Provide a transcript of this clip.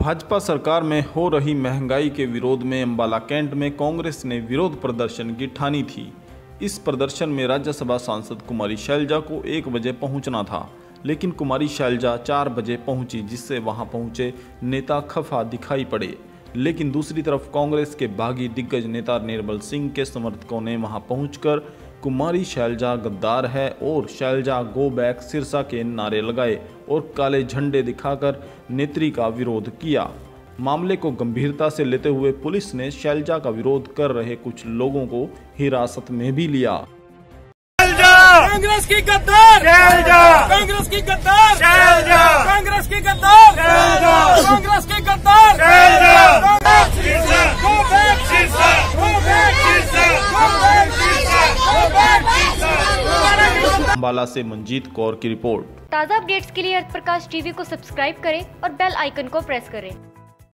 भाजपा सरकार में हो रही महँगाई के विरोध में अम्बाला कैंट में कांग्रेस ने विरोध प्रदर्शन की ठानी थी। इस प्रदर्शन में राज्यसभा सांसद कुमारी शैलजा को एक बजे पहुँचना था, लेकिन कुमारी शैलजा चार बजे पहुँची, जिससे वहाँ पहुँचे नेता खफा दिखाई पड़े। लेकिन दूसरी तरफ़ कांग्रेस के बागी दिग्गज नेता निर्मल सिंह के समर्थकों ने वहाँ पहुंचकर कुमारी शैलजा गद्दार है और शैलजा गो बैक सिरसा के नारे लगाए और काले झंडे दिखाकर नेत्री का विरोध किया। मामले को गंभीरता से लेते हुए पुलिस ने शैलजा का विरोध कर रहे कुछ लोगों को हिरासत में भी लिया। कांग्रेस की गद्दार! कांग्रेस की गद्दार कांग्रेस की गद्दार कांग्रेस की गद्दार Go back! Go back! Go back! Ambala से मंजीत कौर की रिपोर्ट। ताज़ा अपडेट्स के लिए अर्थ प्रकाश टीवी को सब्सक्राइब करें और बेल आइकन को प्रेस करें।